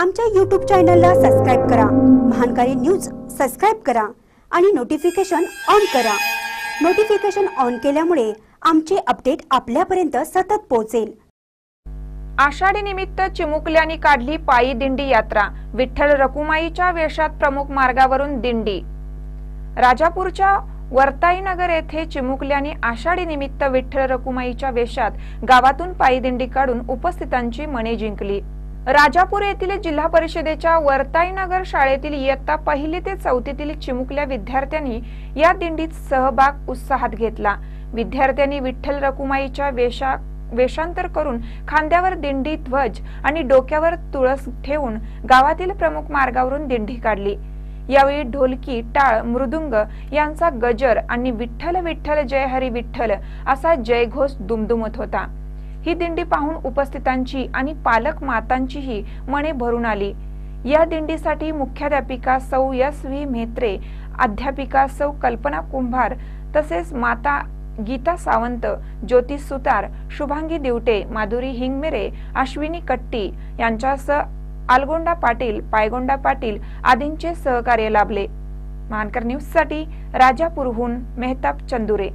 आमच्या यूट्यूब चॅनलला सबस्क्राईब करा. महानकारी न्यूज सबस्क्राईब करा आणि नोटिफिकेशन ऑन करा. नोटिफिकेशन ऑन केल्यामुळे आमचे अपडेट आपल्यापर्यंत सतत पोहोचेल. आषाढी निमित्त चिमुकल्यांनी काढली पायी दिंडी यात्रा. विठ्ठल रकुमाईच्या वेशात प्रमुख मार्गावरून दिंडी. राजापूरच्या वर्ताईनगर येथे चिमुकल्यांनी आषाढी निमित्त विठ्ठल रकुमाईच्या वेशात गावातून पायी दिंडी काढून उपस्थितांची मने जिंकली. राजापूर येथील जिल्हा परिषदेच्या वर्ताईनगर शाळेतील इयत्ता पहिली ते चौथीतील चिमुकल्या विद्यार्थ्यांनी या दिंडीत सहभाग उत्साहात घेतला. विद्यार्थ्यांनी विठ्ठल रकुमाईच्या वेशा वेषांतर करून खांद्यावर दिंडी ध्वज आणि डोक्यावर तुळस ठेवून गावातील प्रमुख मार्गावरून दिंडी काढली. यावेळी ढोलकी टाळ मृदुंग यांचा गजर आणि विठ्ठल विठ्ठल जय हरी विठ्ठल असा जयघोष दुमदुमत होता. ही दिंडी पाहून उपस्थितांची आणि पालक मातांचीही मने भरून आली. या दिंडीसाठी मुख्याध्यापिका सौ यस व्ही म्हेत्रे अध्यापिका सौ कल्पना कुंभार तसेच माता गीता सावंत ज्योती सुतार शुभांगी दिवटे माधुरी हिंगमेरे अश्विनी कट्टी यांच्यासह आलगोंडा पाटील पायगोंडा पाटील आदींचे सहकार्य लाभले. मानकर न्यूजसाठी राजापूरहून मेहताब चंदुरे.